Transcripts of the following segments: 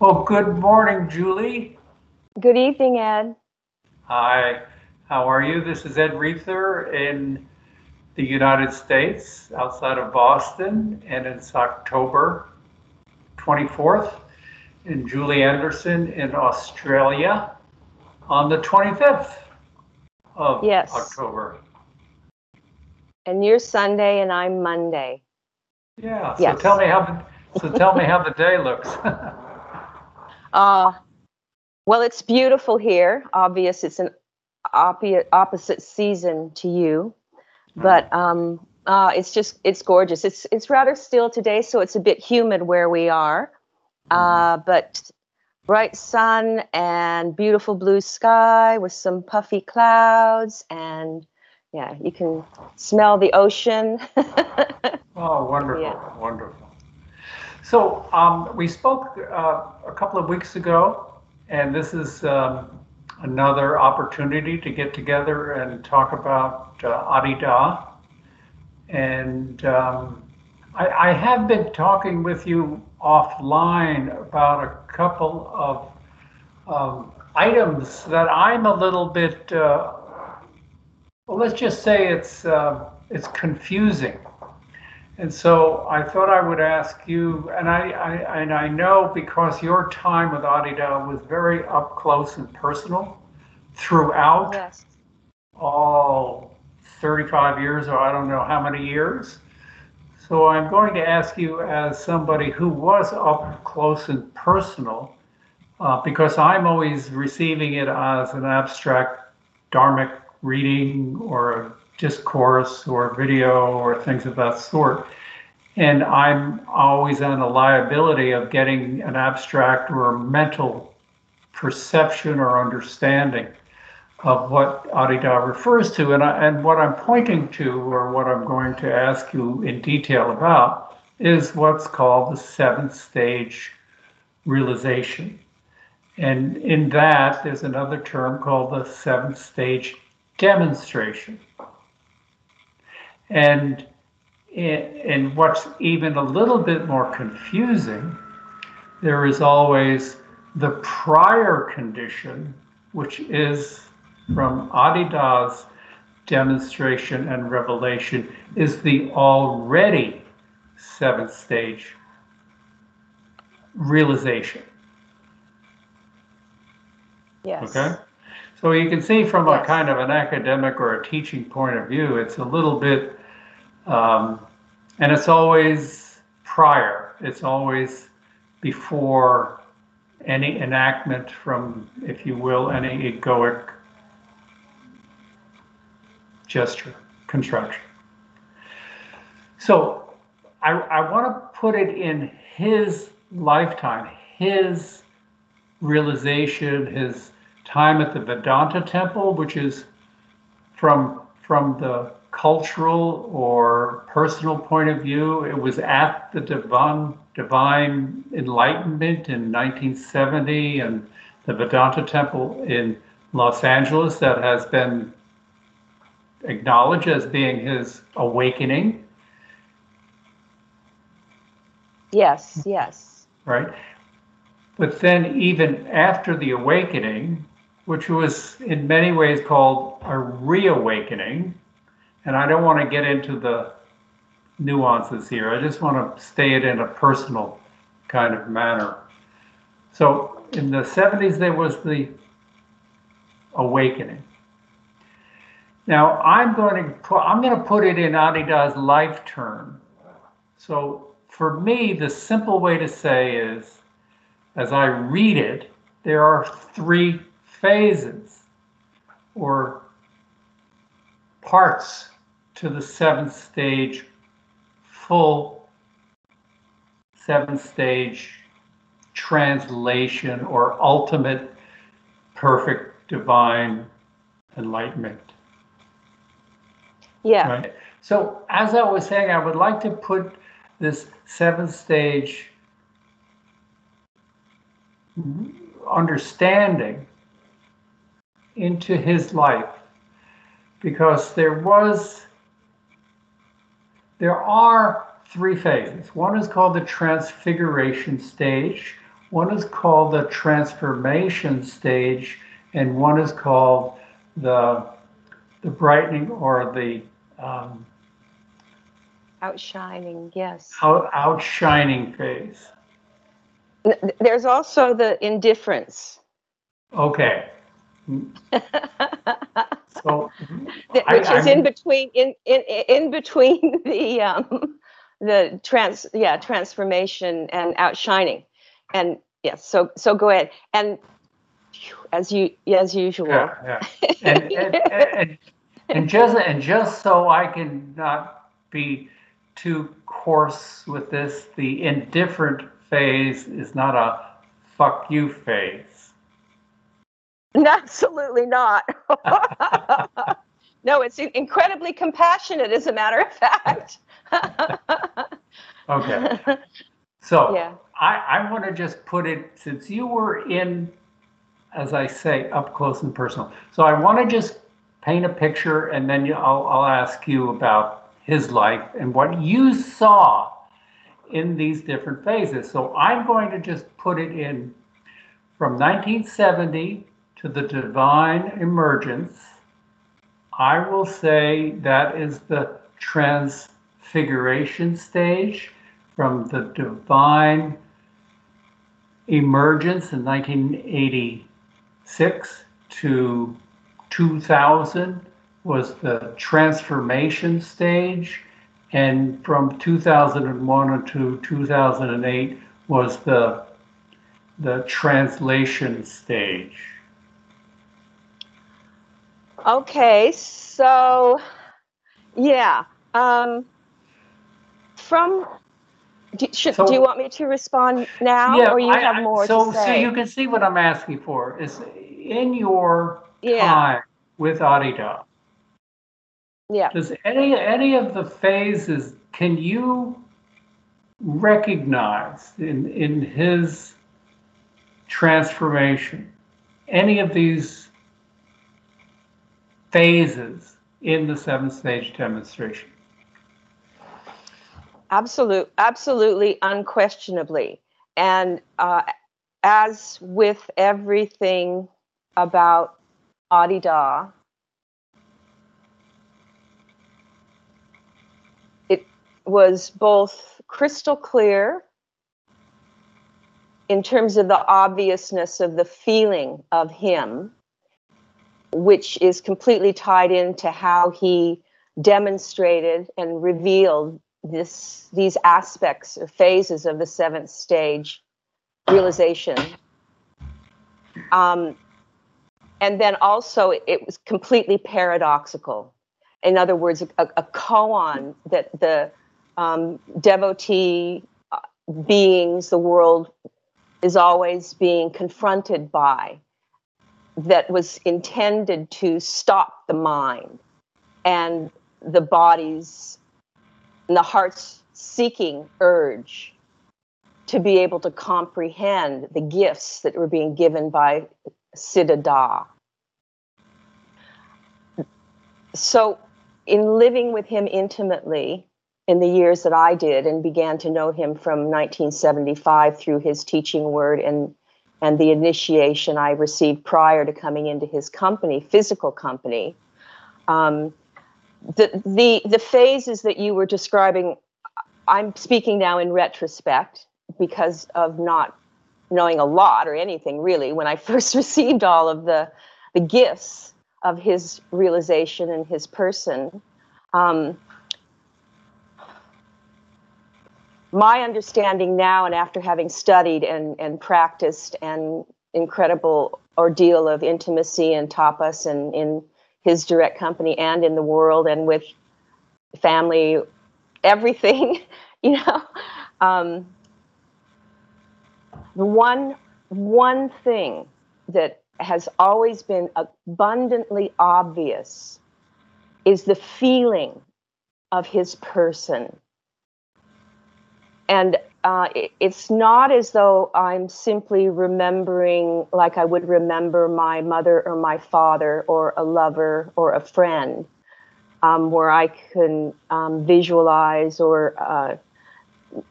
Well, good morning, Julie. Good evening, Ed. Hi, how are you? This is Ed Reither in the United States, outside of Boston, and it's October 24th. And Julie Anderson in Australia on the 25th of Yes. October. And you're Sunday and I'm Monday. Yeah, so Yes. tell me how, the- so tell me how the day looks. Uh, well, it's beautiful here. Obvious, it's an opposite season to you, but um, uh, it's just it's gorgeous. It's it's rather still today, so it's a bit humid where we are, uh, but bright sun and beautiful blue sky with some puffy clouds, and yeah, you can smell the ocean. Oh, wonderful, Yeah. wonderful. So um, we spoke uh, a couple of weeks ago, and this is um, another opportunity to get together and talk about uh, Adi Da. And um, I, I have been talking with you offline about a couple of um, items that I'm a little bit, uh, well, let's just say it's uh, it's confusing. And so I thought I would ask you, and I, I and I know because your time with Adi Da was very up close and personal throughout yes. all 35 years, or I don't know how many years. So I'm going to ask you, as somebody who was up close and personal, uh, because I'm always receiving it as an abstract dharmic reading or a discourse or video or things of that sort. And I'm always on the liability of getting an abstract or mental perception or understanding of what Adi Da refers to. And, I, and what I'm pointing to, or what I'm going to ask you in detail about, is what's called the seventh stage realization. And in that, there's another term called the seventh stage demonstration. And, eh, and what's even a little bit more confusing, there is always the prior condition, which is from Adi Da's demonstration and revelation, is the already seventh stage realization. Yes. Okay? So you can see from a kind of an academic or a teaching point of view, it's a little bit, um, and it's always prior, it's always before any enactment from, if you will, any egoic gesture, construction. So I, I want to put it in his lifetime, his realization, his time at the Vedanta temple, which is from from the cultural or personal point of view, it was at the divine divine enlightenment in 1970 and the Vedanta temple in Los Angeles that has been acknowledged as being his awakening, Yes. Yes. right? But then, even after the awakening, which was in many ways called a reawakening, and I don't want to get into the nuances here, I just want to stay it in a personal kind of manner. So, in the 70s, there was the awakening. Now, I'm going to put, I'm going to put it in Adi Da's life term. So, for me, the simple way to say is, as I read it, there are three phases or parts to the seventh stage, full seventh stage translation or ultimate perfect divine enlightenment. Yeah. Right. So, as I was saying, I would like to put this seventh stage understanding into his life because there was there are three phases one is called the transfiguration stage one is called the transformation stage, and one is called the the brightening or the um, Outshining, yes. out, outshining phase. There's also the indifference, Okay. That- I- which is I'm- in between in in in between the um the trans yeah transformation and outshining, and yes. So so go ahead and as you as usual. Yeah, yeah. And, and, and, and just, and just so I can not be too coarse with this, the indifferent phase is not a fuck you phase. Absolutely not. no, it's incredibly compassionate, as a matter of fact. Okay, so yeah. I, I want to just put it, since you were in, as I say, up close and personal. So I want to just paint a picture and then you- I'll, I'll ask you about his life and what you saw in these different phases. So I'm going to just put it in from 1970 to the divine emergence. I will say that is the transfiguration stage from the divine emergence in 1986 to 2000 was the transformation stage and from 2001 to 2008 was the the translation stage Okay, so yeah. Um, from do, should, So- do you want me to respond now, yeah or you I- have more so so you can see what i'm asking for is in your yeah, time with Adi Da yeah. Does any any of the phases can you recognize in in his transformation any of these phases in the seven stage demonstration? Absolute, absolutely, unquestionably. And uh, as with everything about Adida, it was both crystal clear in terms of the obviousness of the feeling of him, which is completely tied into how he demonstrated and revealed this these aspects or phases of the seventh stage realization. Um, and then also it was completely paradoxical. In other words a, a koan that the um, devotee uh, beings the world is always being confronted by that was intended to stop the mind and the body's and the heart's seeking urge to be able to comprehend the gifts that were being given by Siddha. So, in living with him intimately in the years that I did and began to know him from 1975 through his teaching word and and the initiation I received prior to coming into his company, physical company, um, the the the phases that you were describing i'm speaking now in retrospect because of not knowing a lot or anything really when i first received all of the the gifts of his realization and his person. Um, my understanding now and after having studied and, and practiced an incredible ordeal of intimacy and tapas and in his direct company and in the world and with family, everything, you know. Um, the one one thing that has always been abundantly obvious is the feeling of his person. And uh, it, it's not as though I'm simply remembering like I would remember my mother or my father or a lover or a friend, um, where I can um, visualize or uh,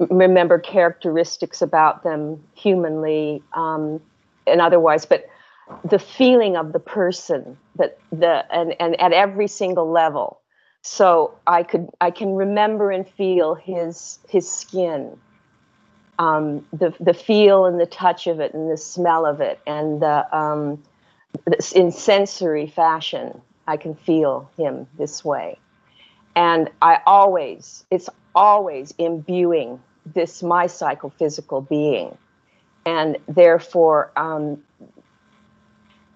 remember characteristics about them humanly um, and otherwise, but the feeling of the person that the and, and at every single level. So I could I can remember and feel his his skin, um, the the feel and the touch of it and the smell of it and the um, in sensory fashion. I can feel him this way, and I always it's always imbuing this my psychophysical being, and therefore um,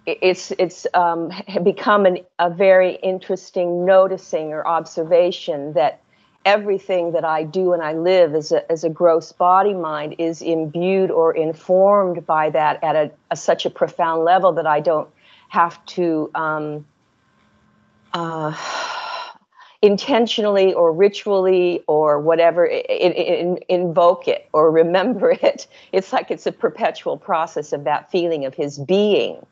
it's it's um, become an, a very interesting noticing or observation that everything that I do and I live as a, as a gross body mind is imbued or informed by that at a, a such a profound level that I don't have to um, uh, intentionally or ritually or whatever in, in, invoke it or remember it. It's like it's a perpetual process of that feeling of his being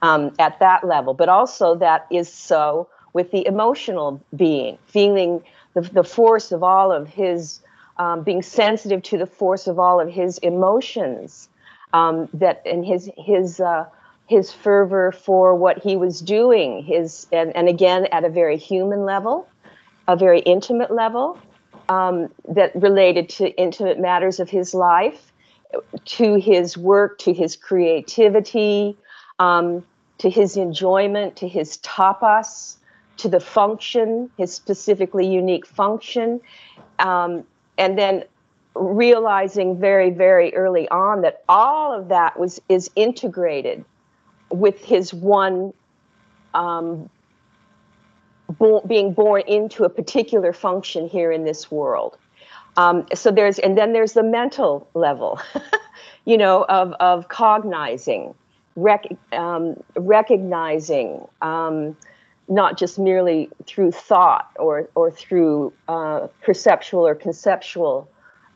um, at that level, but also that is so with the emotional being, feeling the, the force of all of his, um, being sensitive to the force of all of his emotions, um, that and his his uh, his fervor for what he was doing, his and, and again at a very human level, a very intimate level, um, that related to intimate matters of his life, to his work, to his creativity, um, to his enjoyment, to his tapas, to the function, his specifically unique function, um, and then realizing very, very early on that all of that was is integrated with his one um, bo- being born into a particular function here in this world. Um, so there's and then there's the mental level, you know, of of cognizing rec- um, recognizing um, not just merely through thought or, or through uh, perceptual or conceptual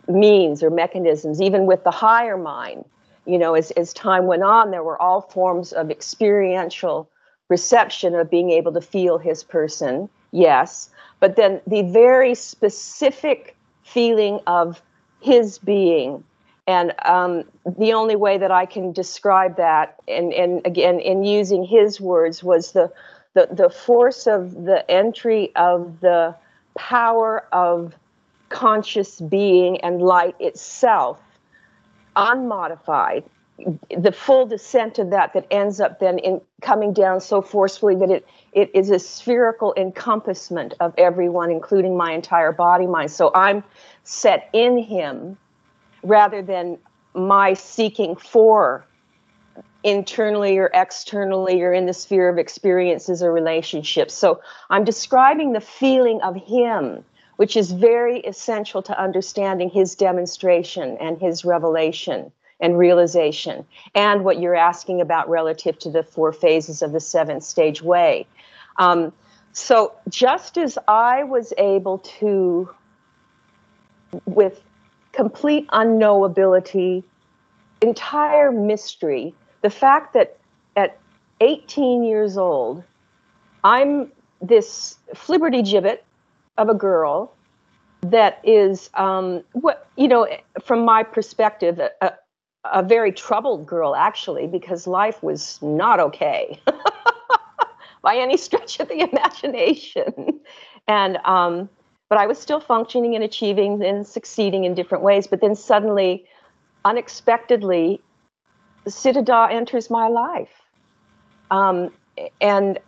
means or mechanisms, even with the higher mind. You know, as, as time went on, there were all forms of experiential reception of being able to feel his person, yes, but then the very specific feeling of his being and um, the only way that I can describe that, and, and again, in using his words, was the, the, the force of the entry of the power of conscious being and light itself, unmodified, the full descent of that that ends up then in coming down so forcefully that it it is a spherical encompassment of everyone including my entire body mind. So i'm set in him rather than my seeking for internally or externally or in the sphere of experiences or relationships. So I'm describing the feeling of Him, which is very essential to understanding His demonstration and His revelation and realization, and what you're asking about relative to the four phases of the seventh stage way. Um, so just as I was able to, with complete unknowability, entire mystery. The fact that at 18 years old, I'm this flibberty gibbet of a girl that is, um, what you know, from my perspective, a, a very troubled girl actually, because life was not okay by any stretch of the imagination, and um, but I was still functioning and achieving and succeeding in different ways. But then suddenly, unexpectedly, Siddhartha enters my life, um, and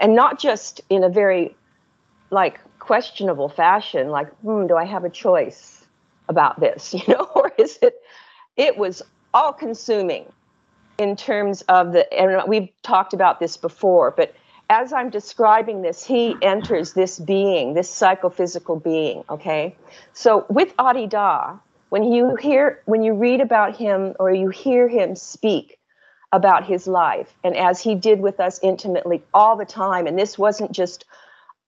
and not just in a very like questionable fashion, like hmm, do I have a choice about this, you know, or is it? It was all consuming in terms of the and we've talked about this before, but as I'm describing this, he enters this being, this psychophysical being, okay? So with Adi Da, when you hear when you read about him or you hear him speak about his life and as he did with us intimately all the time and this wasn't just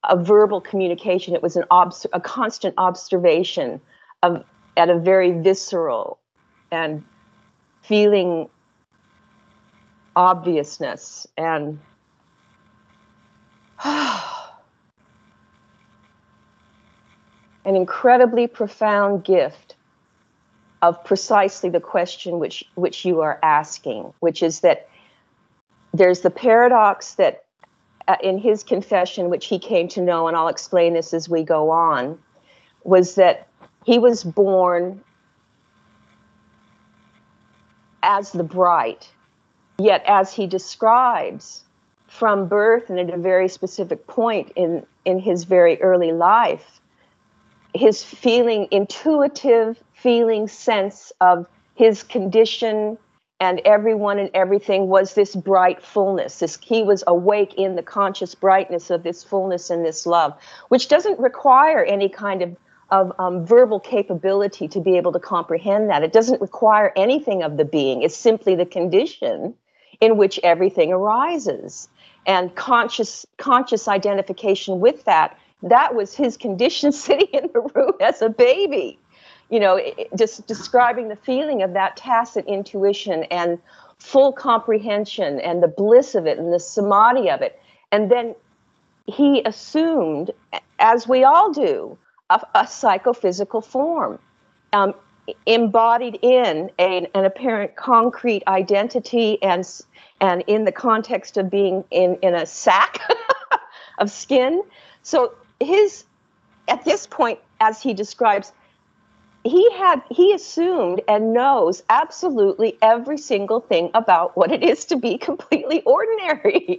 a verbal communication it was an obs- a constant observation of at a very visceral and feeling obviousness and an incredibly profound gift of precisely the question which which you are asking, which is that there's the paradox that uh, in his confession, which he came to know, and I'll explain this as we go on, was that he was born as the bright, yet as he describes from birth and at a very specific point in in his very early life, his feeling intuitive feeling sense of his condition and everyone and everything was this bright fullness. This he was awake in the conscious brightness of this fullness and this love which doesn't require any kind of of um, verbal capability to be able to comprehend that. It doesn't require anything of the being. It's simply the condition in which everything arises and conscious conscious identification with that that was his condition sitting in the room as a baby you know, just describing the feeling of that tacit intuition and full comprehension and the bliss of it and the samadhi of it. And then he assumed, as we all do, a, a psychophysical form, um, embodied in a, an apparent concrete identity and and in the context of being in, in a sack of skin. So his at this point, as he describes, he had he assumed and knows absolutely every single thing about what it is to be completely ordinary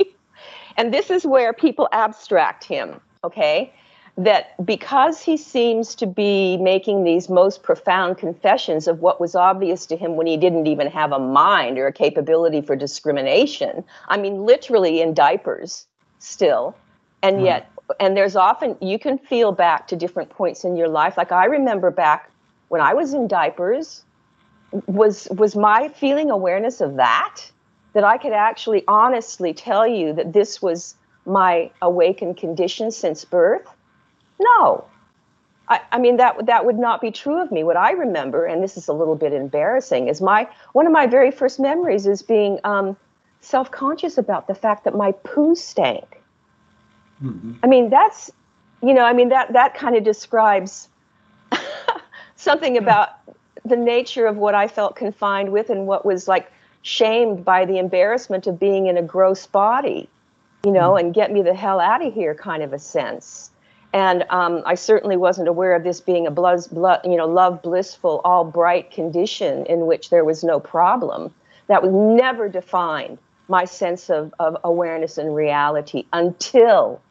and this is where people abstract him okay that because he seems to be making these most profound confessions of what was obvious to him when he didn't even have a mind or a capability for discrimination i mean literally in diapers still and hmm. yet and there's often you can feel back to different points in your life like i remember back when I was in diapers, was was my feeling awareness of that that I could actually honestly tell you that this was my awakened condition since birth? No. I, I mean that that would not be true of me. What I remember, and this is a little bit embarrassing, is my one of my very first memories is being um, self-conscious about the fact that my poo stank. Mm-hmm. I mean, that's you know, I mean that that kind of describes something about the nature of what I felt confined with and what was like shamed by the embarrassment of being in a gross body, you know, mm. and get me the hell out of here kind of a sense. And um, I certainly wasn't aware of this being a blood, blood, you know, love blissful, all bright condition in which there was no problem. That was never defined my sense of, of awareness and reality until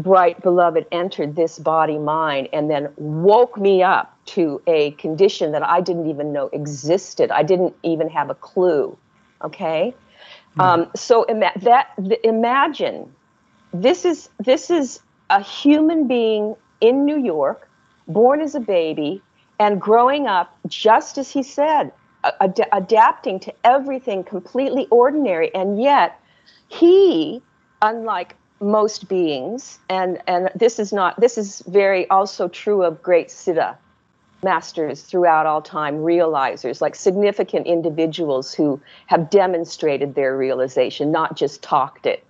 bright beloved entered this body mind and then woke me up to a condition that I didn't even know existed. I didn't even have a clue. Okay, mm. um, so ima- that imagine this is this is a human being in New York, born as a baby and growing up just as he said, ad- adapting to everything completely ordinary, and yet he, unlike most beings, and, and this is not this is very also true of great siddha masters throughout all time, realizers, like significant individuals who have demonstrated their realization, not just talked it.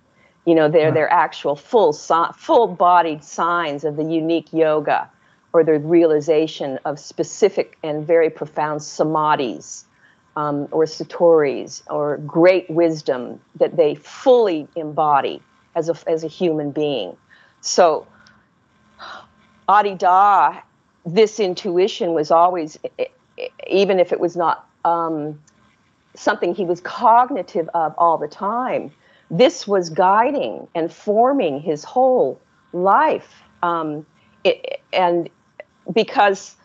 You know, they're their actual full full bodied signs of the unique yoga or the realization of specific and very profound samadhis um, or satori's or great wisdom that they fully embody as a, as a human being. So, Adi Da, this intuition was always, even if it was not um, something he was cognitive of all the time, this was guiding and forming his whole life. Um, it, and because,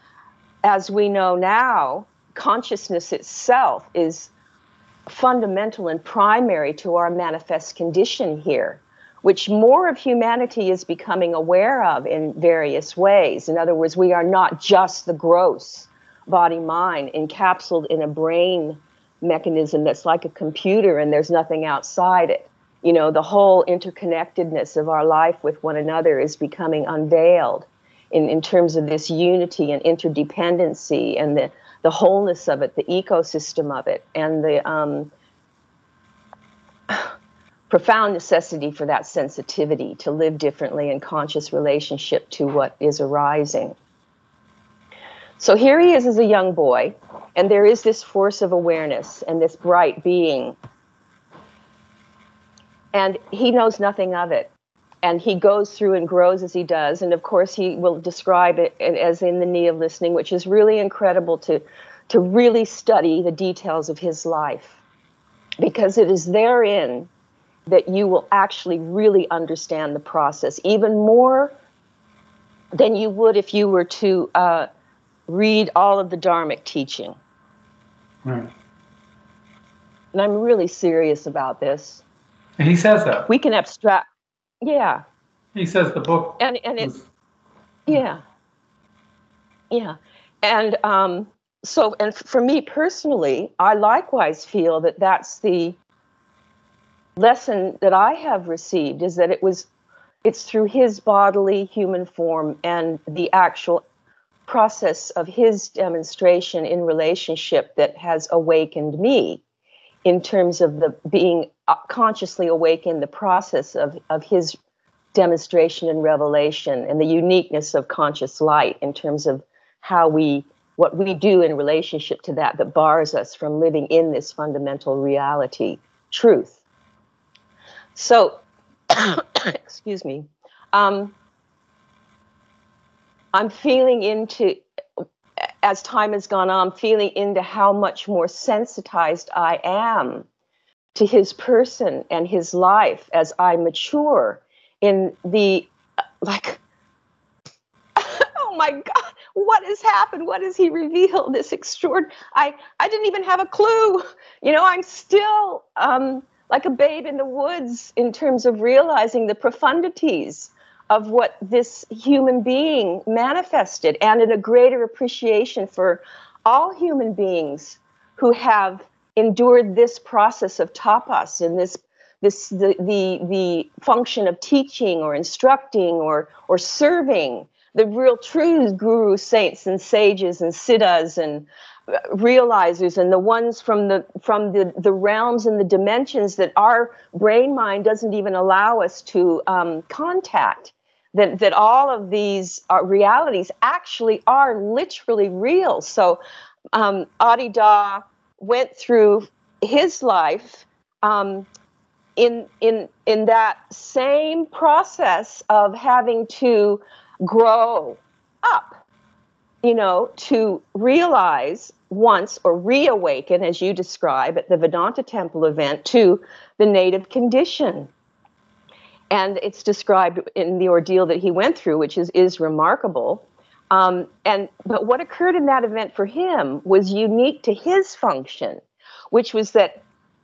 as we know now, consciousness itself is fundamental and primary to our manifest condition here which more of humanity is becoming aware of in various ways. In other words, we are not just the gross body mind encapsulated in a brain mechanism that's like a computer and there's nothing outside it. You know, the whole interconnectedness of our life with one another is becoming unveiled in, in terms of this unity and interdependency and the, the wholeness of it, the ecosystem of it, and the um, profound necessity for that sensitivity to live differently in conscious relationship to what is arising. So here he is as a young boy, and there is this force of awareness and this bright being. And he knows nothing of it. And he goes through and grows as he does. And of course, he will describe it as in the knee of listening, which is really incredible to, to really study the details of his life. Because it is therein that you will actually really understand the process, even more than you would if you were to. Uh, read all of the Dharmic teaching. Right. And I'm really serious about this. And he says that. We can abstract. Yeah. He says the book. And and it's yeah. Yeah. And um so and for me personally, I likewise feel that that's the lesson that I have received is that it was it's through his bodily human form and the actual process of his demonstration in relationship that has awakened me in terms of the being uh, consciously awakened the process of, of his demonstration and revelation and the uniqueness of conscious light in terms of how we what we do in relationship to that that bars us from living in this fundamental reality truth. So excuse me. Um, I'm feeling into, as time has gone on, feeling into how much more sensitized I am to his person and his life as I mature in the, like, oh my God, what has happened? What has he revealed? This extraordinary, I, I didn't even have a clue. You know, I'm still um, like a babe in the woods in terms of realizing the profundities of what this human being manifested and in a greater appreciation for all human beings who have endured this process of tapas and this this the the the function of teaching or instructing or or serving the real true guru saints and sages and siddhas and realizers and the ones from the from the the realms and the dimensions that our brain mind doesn't even allow us to um, contact that that all of these uh, realities actually are literally real. So um, Adi Da went through his life um, in in in that same process of having to grow up, you know, to realize once or reawaken, as you describe at the Vedanta Temple event, to the native condition and it's described in the ordeal that he went through, which is is remarkable. Um, and but what occurred in that event for him was unique to his function, which was that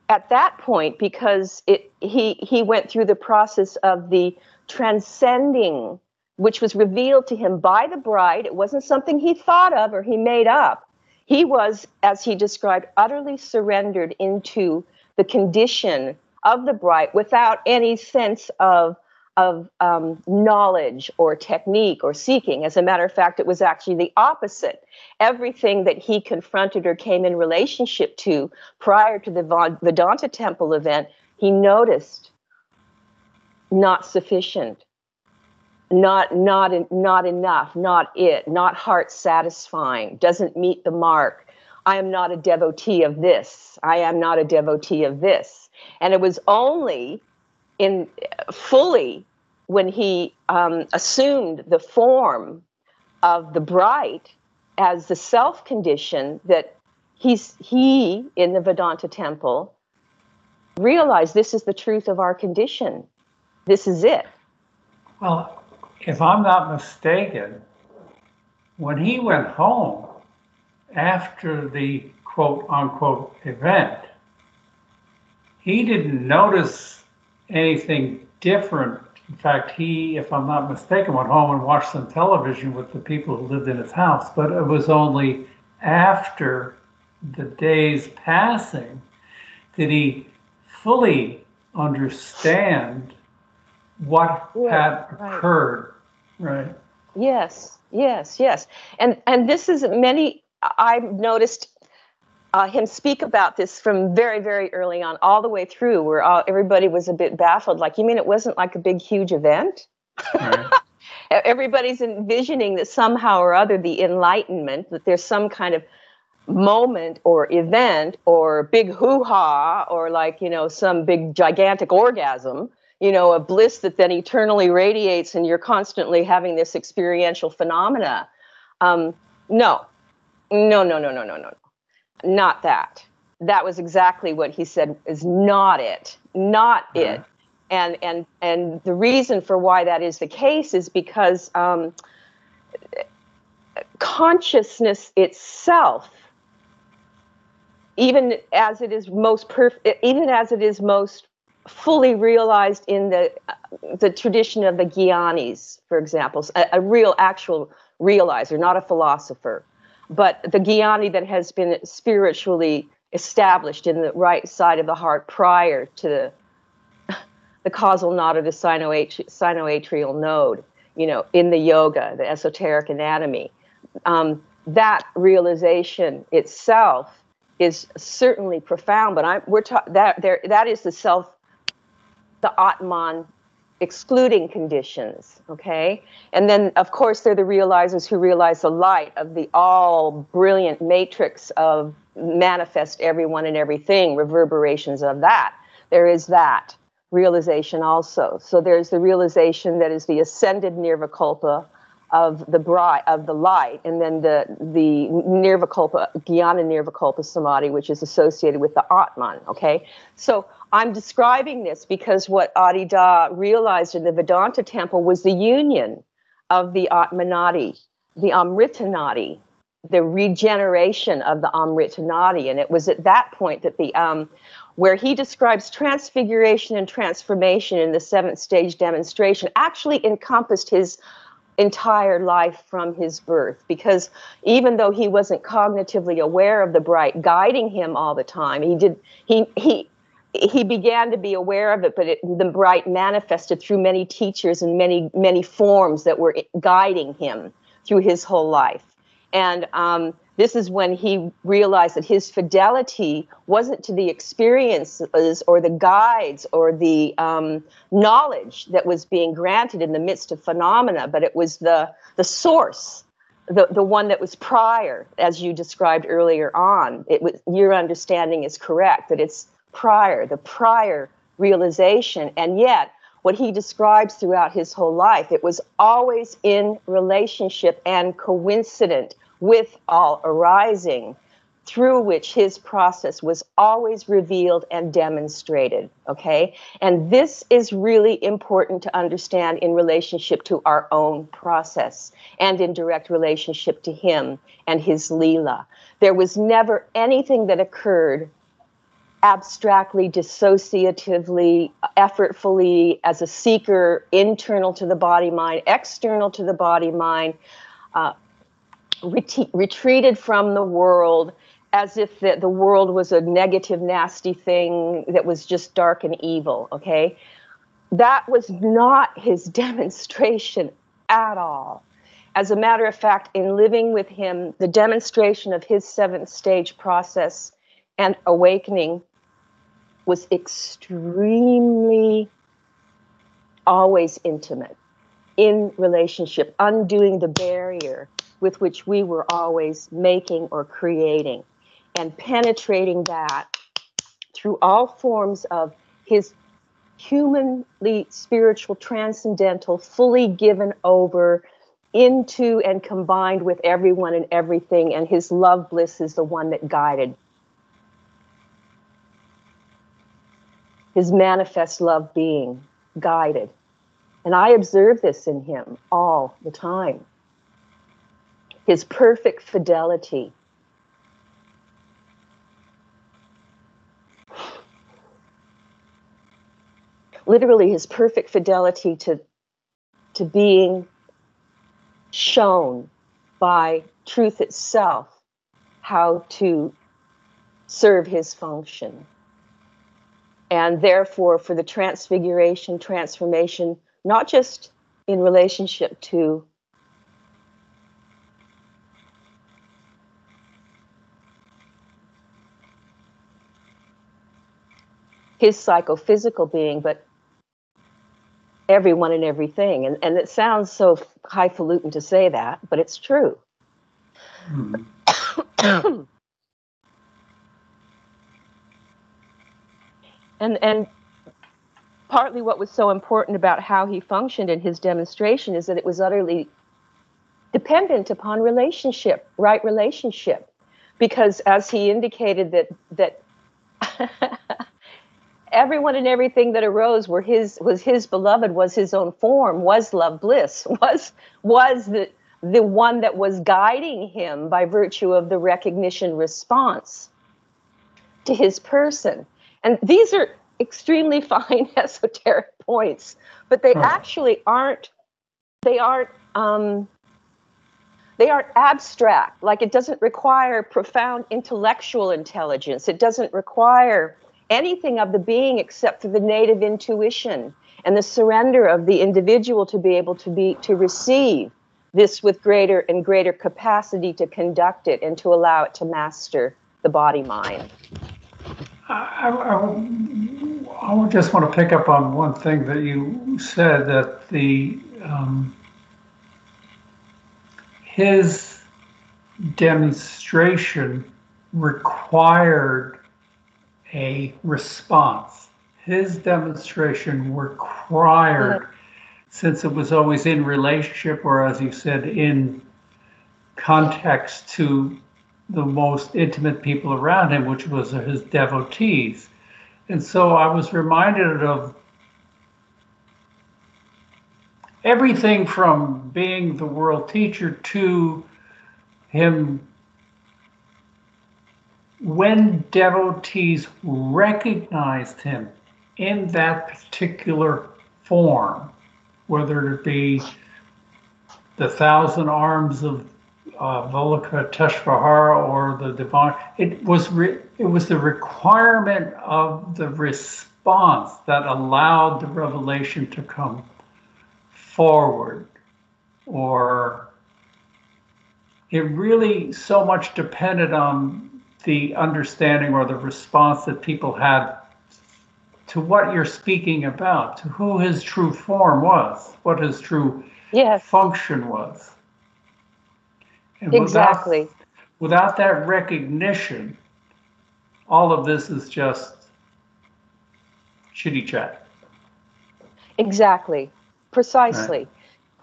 at that point, because it he he went through the process of the transcending, which was revealed to him by the bright. It wasn't something he thought of or he made up. He was, as he described, utterly surrendered into the condition of the bright without any sense of of um, knowledge or technique or seeking. As a matter of fact, it was actually the opposite. Everything that he confronted or came in relationship to prior to the Vedanta Temple event, he noticed not sufficient, not not not enough, not it, not heart satisfying, doesn't meet the mark. I am not a devotee of this. I am not a devotee of this and it was only in fully when he um, assumed the form of the bright as the self condition that he's he in the Vedanta temple realized this is the truth of our condition. This is it. Well, if I'm not mistaken, when he went home after the quote unquote event, he didn't notice anything different. In fact, he, if I'm not mistaken, went home and watched some television with the people who lived in his house. But it was only after the day's passing did he fully understand what had occurred. Right. Yes, yes, yes. And and this is many I've noticed uh, him speak about this from very, very early on, all the way through, where all, everybody was a bit baffled. Like, you mean it wasn't like a big, huge event? Right. Everybody's envisioning that somehow or other the Enlightenment, that there's some kind of moment or event or big hoo ha or like, you know, some big gigantic orgasm, you know, a bliss that then eternally radiates and you're constantly having this experiential phenomena. Um, no, no, no, no, no, no, no, not that. That was exactly what he said is not it, not uh-huh. it. And and and the reason for why that is the case is because um, consciousness itself, even as it is most perfect, even as it is most fully realized in the the tradition of the Gyanis, for example, a, a real actual realizer, not a philosopher but the Gyani that has been spiritually established in the right side of the heart prior to the, the causal knot of the sinoatrial node, you know, in the yoga, the esoteric anatomy. Um, that realization itself is certainly profound, but I'm, we're ta- that there that is the self, the Atman excluding conditions, okay? And then, of course, they're the realizers who realize the light of the all brilliant matrix of manifest everyone and everything, reverberations of that. There is that realization also. So there's the realization that is the ascended nirvikalpa of the bright of the light, and then the the nirvikalpa, jnana nirvikalpa samadhi, which is associated with the Atman. Okay, so I'm describing this because what Adi Da realized in the Vedanta temple was the union of the Atmanadi, the Amritanadi, the regeneration of the Amritanadi. And it was at that point that the um, where he describes transfiguration and transformation in the seventh stage demonstration actually encompassed his entire life from his birth because even though he wasn't cognitively aware of the bright guiding him all the time he did he he he began to be aware of it, but it, the bright manifested through many teachers and many many forms that were guiding him through his whole life. And um, this is when he realized that his fidelity wasn't to the experiences or the guides or the um, knowledge that was being granted in the midst of phenomena, but it was the the source, the the one that was prior, as you described earlier on. It was your understanding is correct that it's prior, the prior realization. And yet, what he describes throughout his whole life, it was always in relationship and coincident with all arising, through which his process was always revealed and demonstrated. Okay? And this is really important to understand in relationship to our own process and in direct relationship to him and his Leela. There was never anything that occurred abstractly, dissociatively, effortfully, as a seeker, internal to the body mind, external to the body mind, uh, ret- retreated from the world as if the, the world was a negative, nasty thing that was just dark and evil, okay? That was not his demonstration at all. As a matter of fact, in living with him, the demonstration of his seventh stage process and awakening was extremely always intimate in relationship, undoing the barrier with which we were always making or creating, and penetrating that through all forms of his humanly spiritual, transcendental, fully given over into and combined with everyone and everything, and his love bliss is the one that guided his manifest love being guided. And I observe this in him all the time. His perfect fidelity. Literally, his perfect fidelity to, to being shown by truth itself how to serve his function and therefore for the transfiguration, transformation, not just in relationship to his psychophysical being, but everyone and everything. And, and it sounds so highfalutin to say that, but it's true. Hmm. and and partly what was so important about how he functioned in his demonstration is that it was utterly dependent upon relationship, right relationship, because as he indicated that that everyone and everything that arose were his was his beloved was his own form was love bliss was was the the one that was guiding him by virtue of the recognition response to his person. And these are extremely fine esoteric points but they actually aren't they aren't um, they aren't abstract. Like it doesn't require profound intellectual intelligence. It doesn't require anything of the being except for the native intuition and the surrender of the individual to be able to be to receive this with greater and greater capacity to conduct it and to allow it to master the body mind. I, I, I, just want to pick up on one thing that you said that the um, his demonstration required a response. His demonstration required, since it was always in relationship, or as you said, in context to the most intimate people around him, which was his devotees. And so I was reminded of everything from being the world teacher to him when devotees recognized him in that particular form, whether it be the thousand arms of uh, Teshvahara or the divine, it was re- it was the requirement of the response that allowed the revelation to come forward, or it really so much depended on the understanding or the response that people had to what you're speaking about, to who his true form was, what his true yes. function was. And exactly. Without, without that recognition, all of this is just chitty chat. Exactly, precisely. Right.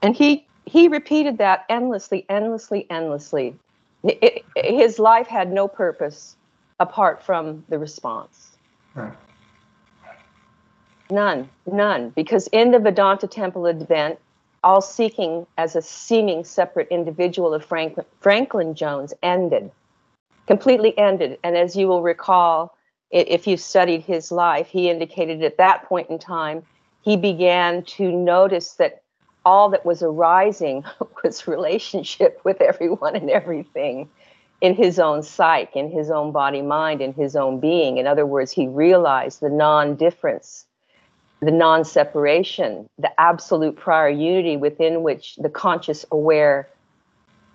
And he he repeated that endlessly, endlessly, endlessly it, his life had no purpose apart from the response. Right. None, none. Because in the Vedanta Temple event, all seeking as a seeming separate individual of Franklin, Franklin Jones ended, completely ended. And as you will recall, if you studied his life, he indicated at that point in time, he began to notice that all that was arising was relationship with everyone and everything in his own psyche, in his own body mind, in his own being. In other words, he realized the non difference, the non separation, the absolute prior unity within which the conscious, aware,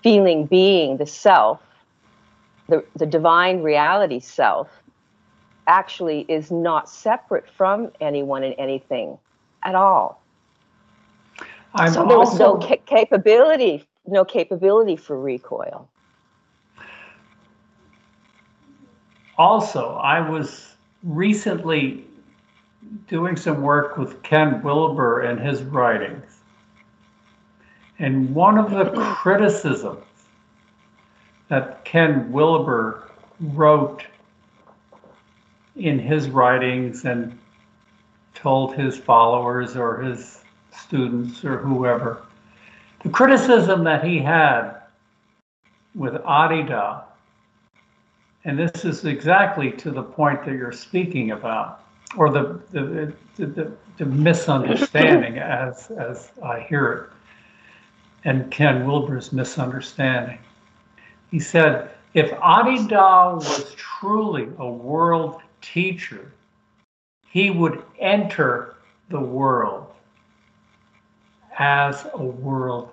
feeling being, the self, the, the divine reality self, actually is not separate from anyone and anything at all. I'm so there was also, no ca- capability, no capability for recoil. Also, I was recently doing some work with Ken Wilber and his writings. And one of the criticisms that Ken Wilber wrote in his writings and told his followers or his students or whoever. The criticism that he had with Adi Da, and this is exactly to the point that you're speaking about, or the the, the, the, the misunderstanding as as I hear it, and Ken Wilber's misunderstanding. He said, if Adi Da was truly a world teacher, he would enter the world as a world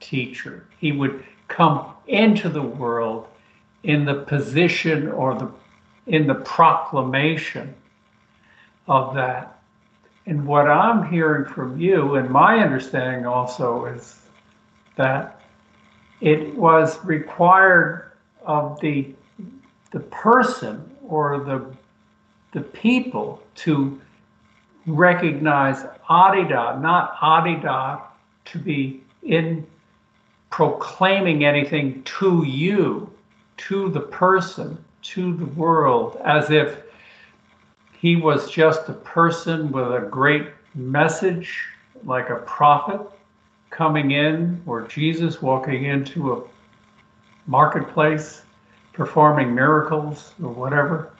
teacher. He would come into the world in the position or the in the proclamation of that. And what I'm hearing from you, and my understanding also, is that it was required of the the person or the the people to recognize Adi Da, not Adi Da to be in proclaiming anything to you, to the person, to the world, as if he was just a person with a great message, like a prophet coming in, or Jesus walking into a marketplace, performing miracles, or whatever.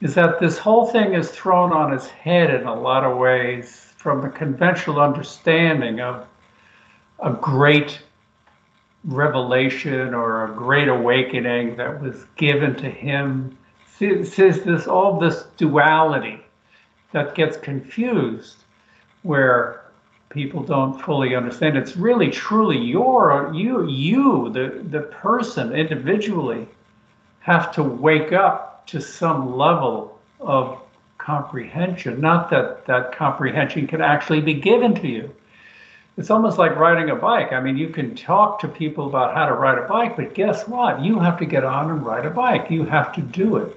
Is that this whole thing is thrown on its head in a lot of ways from the conventional understanding of a great revelation or a great awakening that was given to him. Says this all this duality that gets confused where people don't fully understand. It's really truly your you you the the person individually have to wake up to some level of comprehension. Not that that comprehension can actually be given to you it's almost like riding a bike. I mean, you can talk to people about how to ride a bike, but guess what? You have to get on and ride a bike. You have to do it.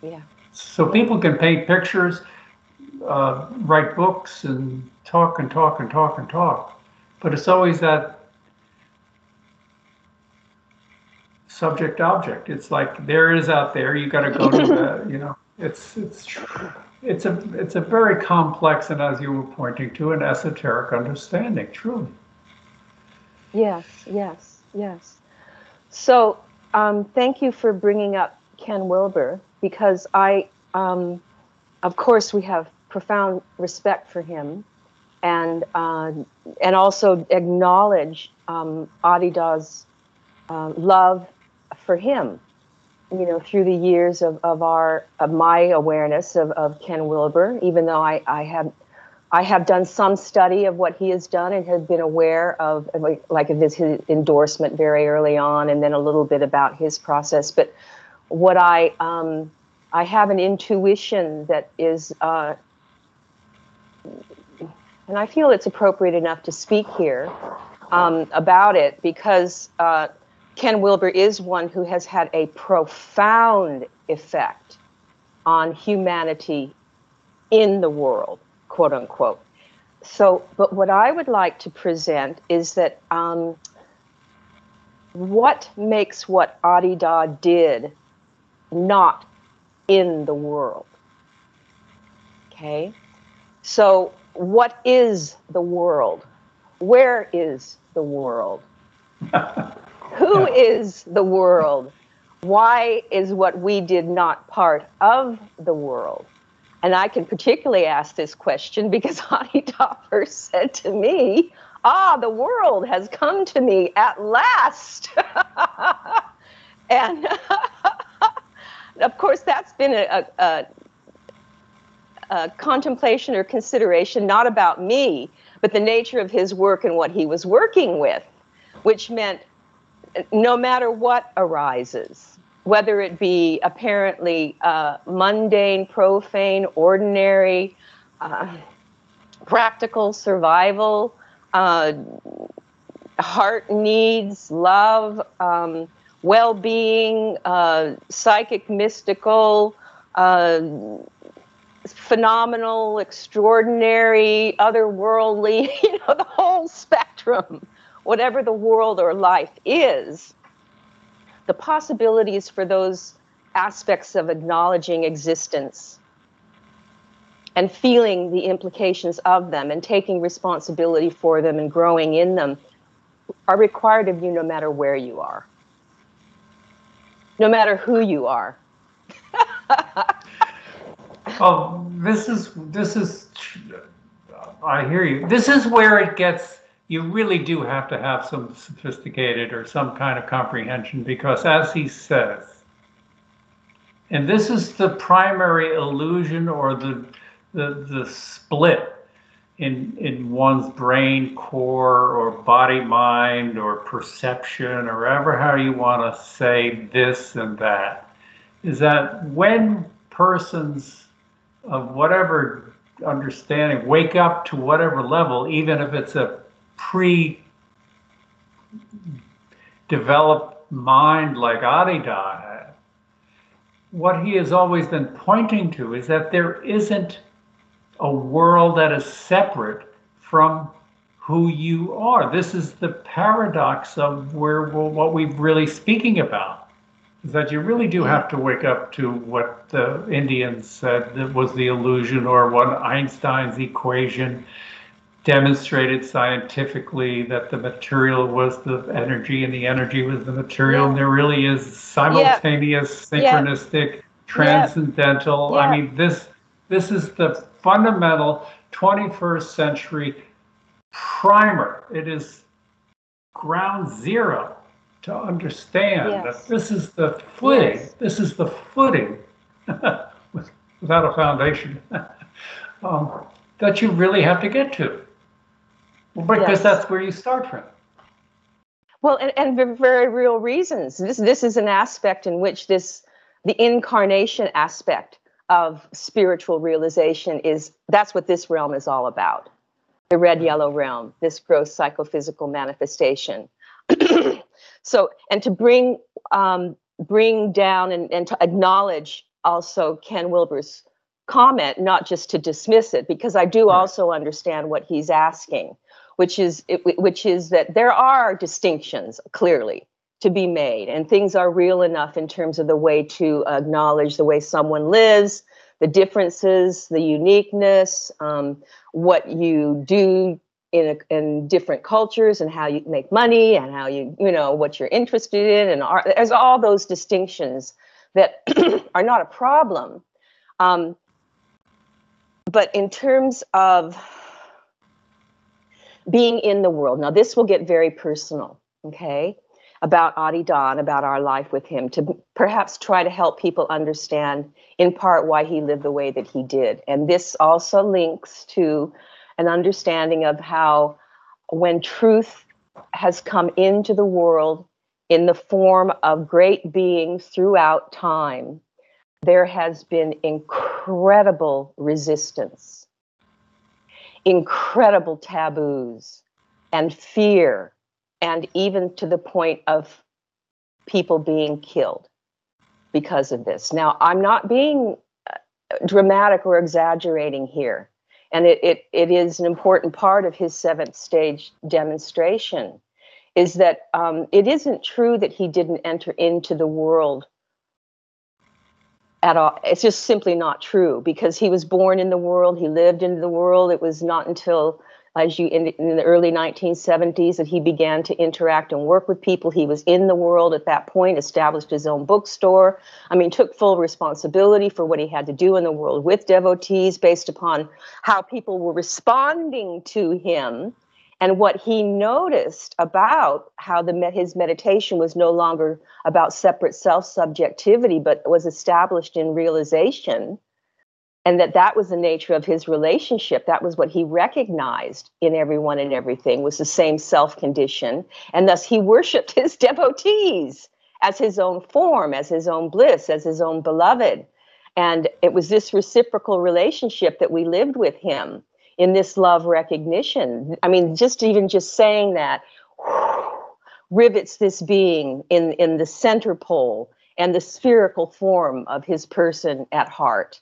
Yeah. So people can paint pictures, uh, write books, and talk and talk and talk and talk, but it's always that subject object. It's like there is out there. You got to go to the, you know. It's it's it's a it's a very complex and as you were pointing to an esoteric understanding truly. Yes yes yes. So um, thank you for bringing up ken wilber because i um, of course we have profound respect for him and uh, and also acknowledge um, Adi Da's uh, love for him you know, through the years of, of our of my awareness of, of Ken Wilber, even though I, I have I have done some study of what he has done and have been aware of like, of his, his endorsement very early on, and then a little bit about his process. But what I um, I have an intuition that is, uh, and I feel it's appropriate enough to speak here um, about it because uh, Ken Wilber is one who has had a profound effect on humanity in the world, quote unquote. So, but what I would like to present is that um, what makes what Adi Da did not in the world? Okay, so what is the world? Where is the world? Who is the world? Why is what we did not part of the world? And I can particularly ask this question because Ani Topper said to me, Ah, the world has come to me at last. and of course, that's been a, a, a, contemplation or consideration not about me, but the nature of his work and what he was working with, which meant no matter what arises, whether it be apparently uh, mundane, profane, ordinary, uh, practical survival, uh, heart needs, love, um, well being, uh, psychic, mystical, uh, phenomenal, extraordinary, otherworldly, you know, the whole spectrum whatever the world or life is, the possibilities for those aspects of acknowledging existence and feeling the implications of them and taking responsibility for them and growing in them are required of you no matter where you are, no matter who you are. well, oh, this is this is I hear you. This is where it gets you really do have to have some sophisticated or some kind of comprehension because, as he says, and this is the primary illusion or the the, the split in in one's brain core or body mind or perception or ever how you want to say this and that is that when persons of whatever understanding, wake up to whatever level, even if it's a pre developed mind like Adi Da had, what he has always been pointing to is that there isn't a world that is separate from who you are. This is the paradox of where what we're really speaking about. Is that you really do have to wake up to what the Indians said that was the illusion, or what Einstein's equation demonstrated scientifically that the material was the energy and the energy was the material. Yeah. And there really is simultaneous, yeah. synchronistic, yeah. transcendental. I mean, this this is the fundamental 21st century primer. It is ground zero to understand yes. that this is the footing. Yes. This is the footing without a foundation um, that you really have to get to. Because yes. that's where you start from. Well, and, and for very real reasons. This this is an aspect in which this the incarnation aspect of spiritual realization is that's what this realm is all about the red yellow realm, this gross psychophysical manifestation. so, and to bring um, bring down and, and to acknowledge also Ken Wilber's comment, not just to dismiss it, because I do also understand what he's asking, which is which is that there are distinctions clearly to be made, and things are real enough in terms of the way to acknowledge the way someone lives, the differences, the uniqueness, um, what you do in, a, in different cultures and how you make money and how you, you know, what you're interested in. And are, there's all those distinctions that are not a problem. Um, but in terms of being in the world, now this will get very personal, okay? about Adi Da, about our life with him, to perhaps try to help people understand in part why he lived the way that he did. And this also links to an understanding of how when truth has come into the world in the form of great beings throughout time, there has been incredible resistance, incredible taboos, and fear and even to the point of people being killed because of this. Now, I'm not being uh, dramatic or exaggerating here, and it, it, it is an important part of his seventh stage demonstration. Is that um, it isn't true that he didn't enter into the world at all. It's just simply not true because he was born in the world, he lived in the world. It was not until as you in, in, the early 1970s that he began to interact and work with people he was in the world at that point established his own bookstore i mean took full responsibility for what he had to do in the world with devotees based upon how people were responding to him and what he noticed about how the his meditation was no longer about separate self subjectivity but was established in realization and that that was the nature of his relationship that was what he recognized in everyone and everything was the same self condition and thus he worshiped his devotees as his own form as his own bliss as his own beloved. And it was this reciprocal relationship that we lived with him in this love recognition i mean just even just saying that rivets this being in in the center pole and the spherical form of his person at heart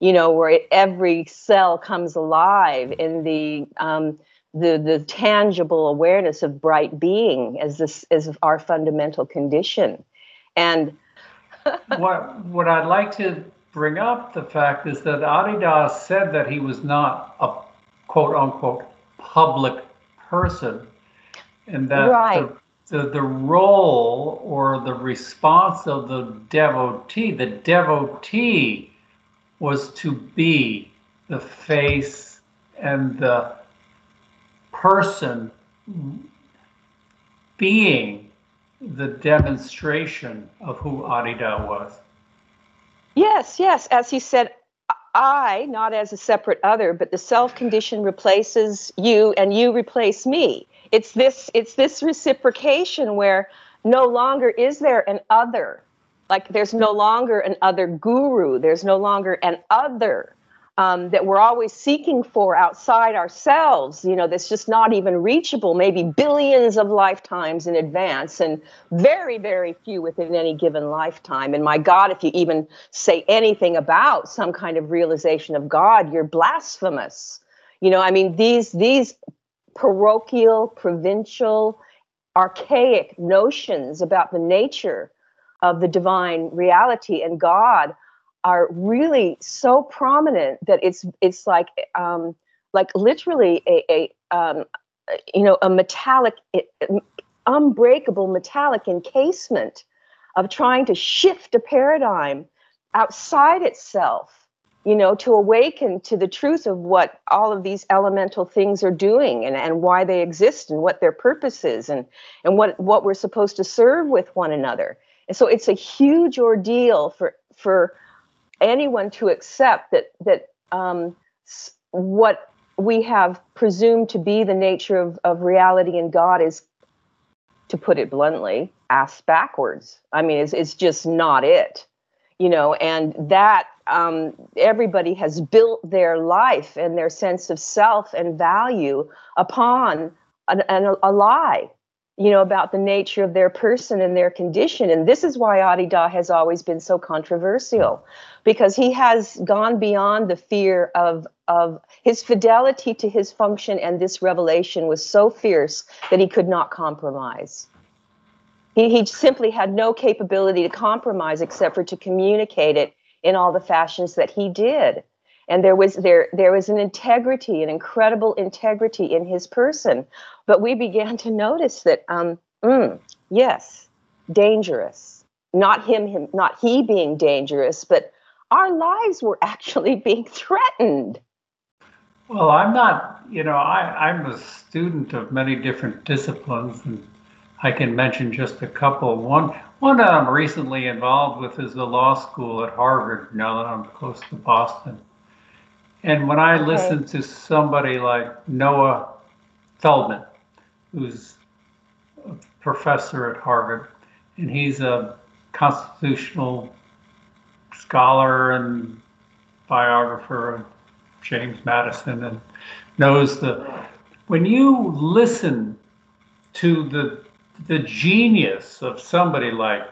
you know, where every cell comes alive in the um, the the tangible awareness of bright being as this as our fundamental condition. And what what I'd like to bring up the fact is that Adi Da said that he was not a quote unquote public person, and that right. the, the the role or the response of the devotee, the devotee was to be the face and the person being the demonstration of who Adi Da was. Yes, yes. As he said, I, not as a separate other, but the self condition replaces you and you replace me. It's this, it's this reciprocation where no longer is there an other like there's no longer an other guru, there's no longer an other. Um, that we're always seeking for outside ourselves, you know, that's just not even reachable, maybe billions of lifetimes in advance, and very, very few within any given lifetime. And my God, if you even say anything about some kind of realization of God, you're blasphemous. You know, I mean, these these parochial, provincial, archaic notions about the nature of the divine reality and God are really so prominent that it's it's like um, like literally a, a um, you know a metallic unbreakable metallic encasement of trying to shift a paradigm outside itself you know to awaken to the truth of what all of these elemental things are doing and, and why they exist and what their purpose is and and what what we're supposed to serve with one another. And so it's a huge ordeal for for anyone to accept that that um, what we have presumed to be the nature of, of reality and God is, to put it bluntly, ass backwards. I mean, it's, it's just not it, you know, and that um, everybody has built their life and their sense of self and value upon an, an, a lie you know, about the nature of their person and their condition. And this is why Adi Da has always been so controversial, because he has gone beyond the fear of of his fidelity to his function and this revelation was so fierce that he could not compromise. He, he simply had no capability to compromise except for to communicate it in all the fashions that he did and there was there there was an integrity an incredible integrity in his person. But we began to notice that um mm, yes dangerous. Not him him not he being dangerous but our lives were actually being threatened. Well i'm not you know i i'm a student of many different disciplines and i can mention just a couple. One one that i'm recently involved with is the law school at harvard now that i'm close to boston and when I okay. listen to somebody like Noah Feldman, who's a professor at Harvard, and he's a constitutional scholar and biographer of James Madison and knows the when you listen to the the genius of somebody like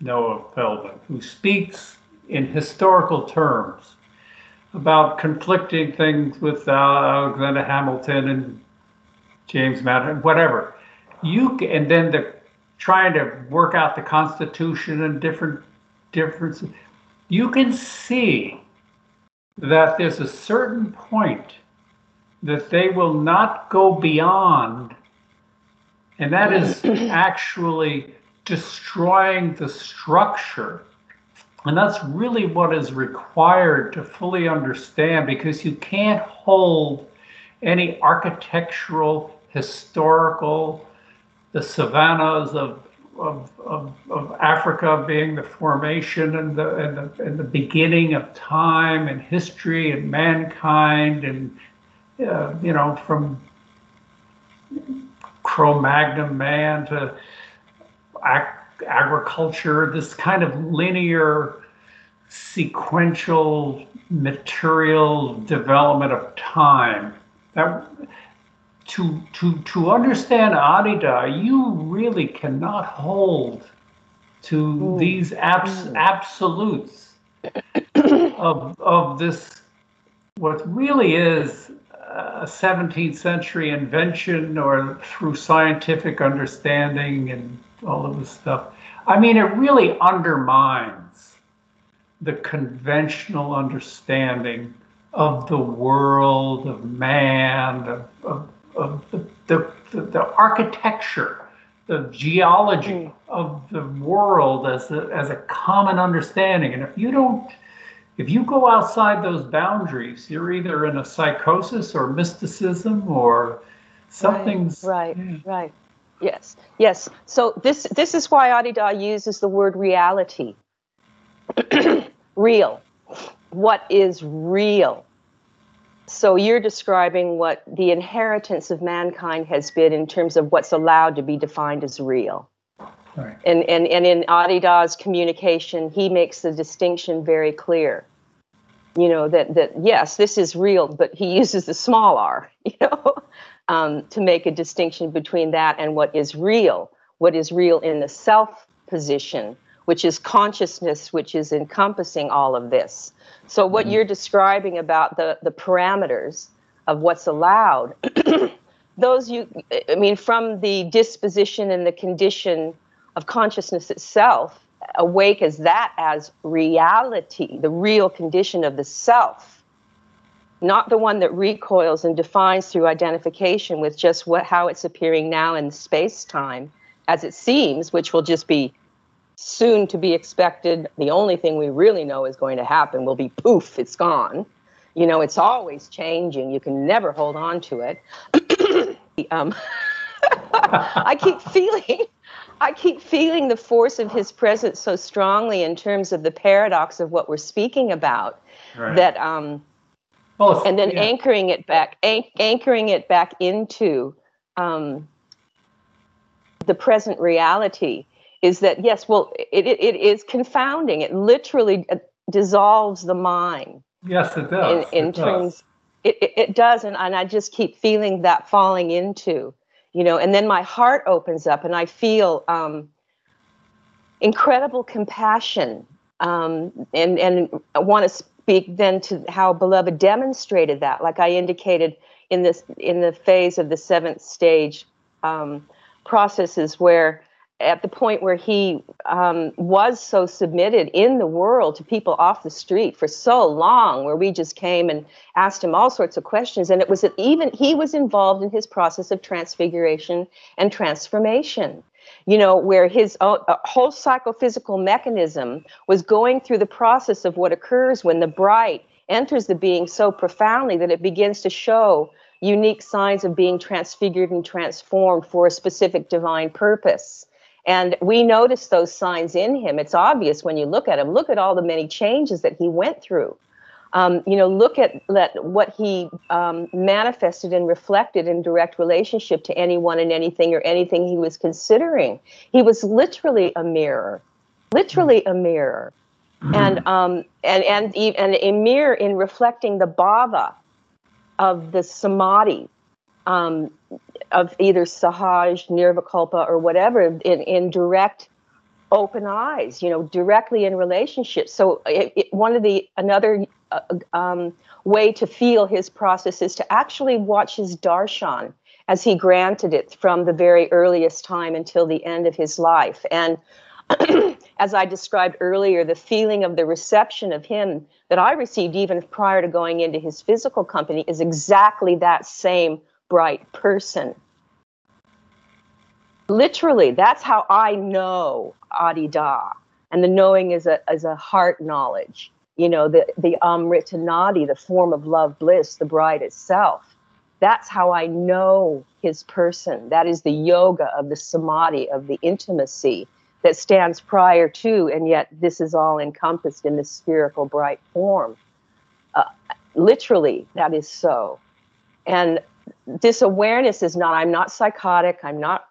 Noah Feldman, who speaks in historical terms about conflicting things with uh, Alexander Hamilton and James Madison, whatever. You can, and then the trying to work out the Constitution and different differences. You can see that there's a certain point that they will not go beyond, and that is actually destroying the structure and that's really what is required to fully understand because you can't hold any architectural, historical, the savannas of, of, of, of Africa being the formation and the, and, the, and the beginning of time and history and mankind and, uh, you know, from Cro-Magnon man to agriculture, this kind of linear, sequential material development of time. That, to, to, to understand Adi Da, you really cannot hold to Ooh. these abs, mm. absolutes of, of this, what really is a 17th century invention or through scientific understanding and all of this stuff. I mean, it really undermines the conventional understanding of the world, of man, of, of, of the, the, the, the, architecture, the geology mm. of the world as a, as a common understanding. And if you don't, if you go outside those boundaries, you're either in a psychosis or mysticism or something's. Right, right, yeah. right. Yes, yes. So this this is why Adi Da uses the word reality. real. What is real? So you're describing what the inheritance of mankind has been in terms of what's allowed to be defined as real. Right. And, and and in Adi Da's communication, he makes the distinction very clear. you know that that yes this is real but he uses the small r you know um, to make a distinction between that and what is real what is real in the self position which is consciousness which is encompassing all of this so what Mhm. you're describing about the the parameters of what's allowed those you i mean from the disposition and the condition of consciousness itself awake as that as reality the real condition of the self not the one that recoils and defines through identification with just what how it's appearing now in space time as it seems which will just be soon to be expected. The only thing we really know is going to happen will be poof it's gone. You know it's always changing. You can never hold on to it. Um, i keep feeling i keep feeling the force of his presence so strongly in terms of the paradox of what we're speaking about Right. that um, And then yeah. anchoring it back an- anchoring it back into um, the present reality is that yes well it, it, it is confounding it literally uh, dissolves the mind Yes, it does. in It does. terms it, it, it does and, and i just keep feeling that falling into you know and then my heart opens up and i feel um, incredible compassion um, and and i want to speak then to how beloved demonstrated that like i indicated in this in the phase of the seventh stage um, processes where at the point where he um, was so submitted in the world to people off the street for so long, where we just came and asked him all sorts of questions. And it was that even he was involved in his process of transfiguration and transformation, you know, where his own, uh, whole psychophysical mechanism was going through the process of what occurs when the bright enters the being so profoundly that it begins to show unique signs of being transfigured and transformed for a specific divine purpose. And we notice those signs in him. It's obvious when you look at him. Look at all the many changes that he went through. Um, you know, look at, let what he um, manifested and reflected in direct relationship to anyone and anything or anything he was considering. He was literally a mirror, literally a mirror, and um, and and and a mirror in reflecting the bhava of the samadhi um, of either sahaj, nirvikalpa, or whatever in, in direct open eyes, you know, directly in relationship. So it, it, one of the another uh, um, way to feel his process is to actually watch his darshan as he granted it from the very earliest time until the end of his life. And as I described earlier, the feeling of the reception of him that I received even prior to going into his physical company is exactly that same bright person. Literally, that's how I know Adi Da. And the knowing is a, is a heart knowledge. You know, the, the Amrita Nadi, the form of love bliss, the bright itself. That's how I know his person. That is the yoga of the samadhi, of the intimacy that stands prior to, and yet this is all encompassed in this spherical bright form. Uh, literally, that is so. And this awareness is not, I'm not psychotic, I'm not,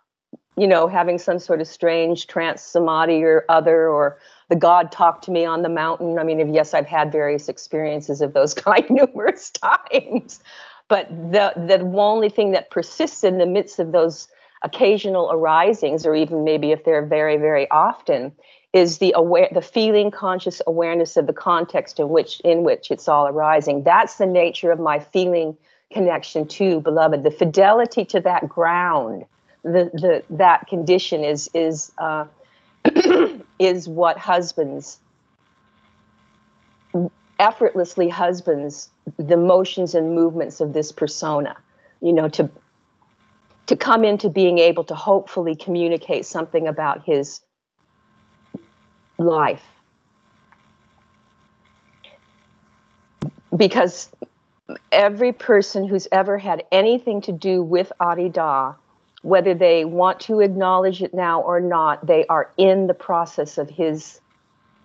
you know, having some sort of strange trance samadhi or other, or the God talked to me on the mountain. I mean, yes, I've had various experiences of those kind numerous times. But the, the only thing that persists in the midst of those occasional arisings, or even maybe if they're very, very often, is the aware, the feeling, conscious awareness of the context in which in which it's all arising. That's the nature of my feeling connection to beloved. The fidelity to that ground, the the that condition is is uh, is what husbands effortlessly husbands the motions and movements of this persona. You know to to come into being able to hopefully communicate something about his life. Because every person who's ever had anything to do with Adi Da, whether they want to acknowledge it now or not, they are in the process of his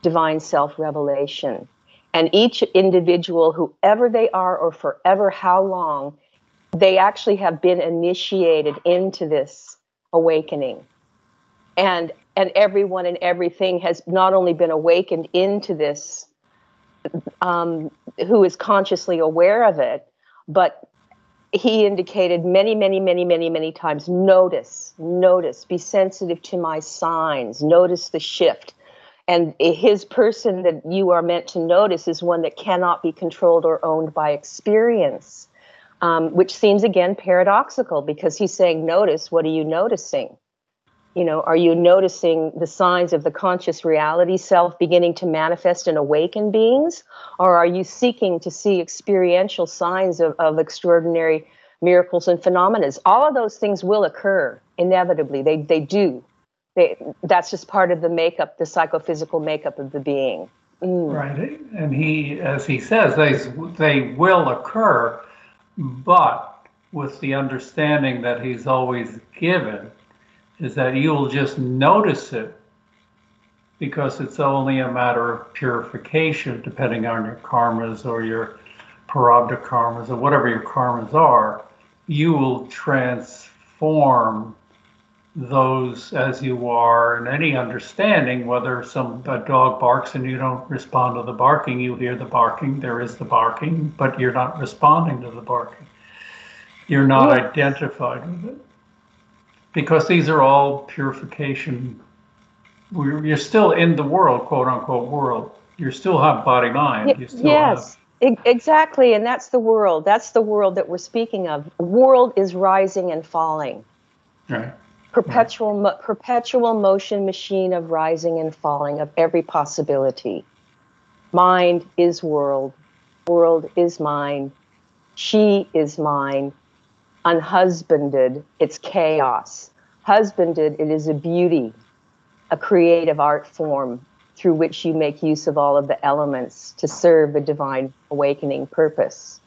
divine self revelation. And each individual, whoever they are or forever how long, they actually have been initiated into this awakening and and everyone and everything has not only been awakened into this um, who is consciously aware of it, but he indicated many, many, many, many, many times notice, notice, be sensitive to my signs, notice the shift. And his person that you are meant to notice is one that cannot be controlled or owned by experience, um, which seems again paradoxical because he's saying, Notice, what are you noticing? You know, are you noticing the signs of the conscious reality self beginning to manifest and awaken beings? Or are you seeking to see experiential signs of, of extraordinary miracles and phenomena? All of those things will occur inevitably. They, they do. They, that's just part of the makeup, the psychophysical makeup of the being. Mm. Right. And he, as he says, they, they will occur, but with the understanding that he's always given is that you will just notice it because it's only a matter of purification, depending on your karmas or your prarabdha karmas or whatever your karmas are. You will transform those as you are in any understanding whether some a dog barks and you don't respond to the barking you hear the barking there is the barking but you're not responding to the barking you're not identified with it because these are all purification. We're, you're still in the world, quote unquote, world. You still have body mind. You still yes, have... exactly. And that's the world. That's the world that we're speaking of. World is rising and falling. Right. Perpetual, right. Mo- perpetual motion machine of rising and falling of every possibility. Mind is world. World is mine. She is mine unhusbanded, it's chaos. Husbanded, it is a beauty, a creative art form through which you make use of all of the elements to serve the divine awakening purpose.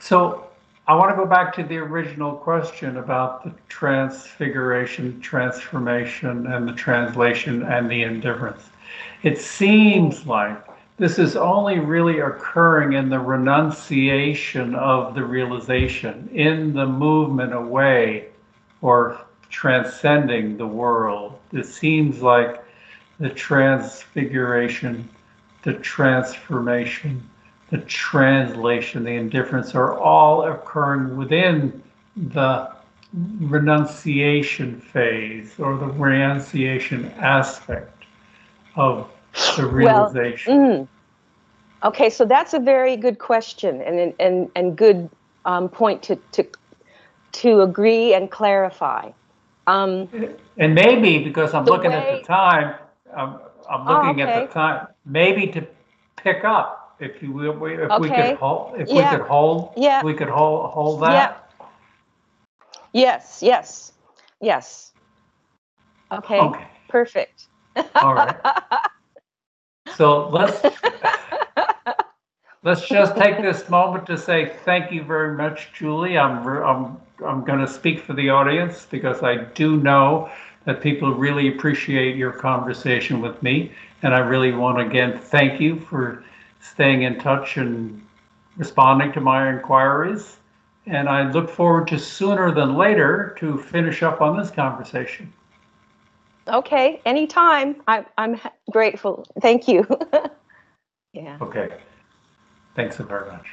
So I want to go back to the original question about the transfiguration, transformation, and the translation and the indifference. It seems like this is only really occurring in the renunciation of the realization, in the movement away or transcending the world. It seems like the transfiguration, the transformation, the translation, the indifference are all occurring within the renunciation phase or the renunciation aspect of the realization? Well, mm, okay, so that's a very good question and and and good um, point to to to agree and clarify. Um, and maybe because I'm looking way, at the time, I'm, I'm oh, looking oh, okay. at the time. Maybe to pick up if you will, if okay. we could hold, if yeah. we could hold, yeah, we could hold hold that. Yeah. Yes. Yes. Yes. Okay. okay. Perfect. All right. So let's let's just take this moment to say thank you very much, Julie. I'm I'm I'm going to speak for the audience because I do know that people really appreciate your conversation with me, and I really want to again thank you for staying in touch and responding to my inquiries. And I look forward to sooner than later to finish up on this conversation. Okay, anytime. I, I'm grateful. Thank you. yeah. Okay. Thanks very much.